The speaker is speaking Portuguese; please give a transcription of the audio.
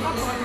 Senhor,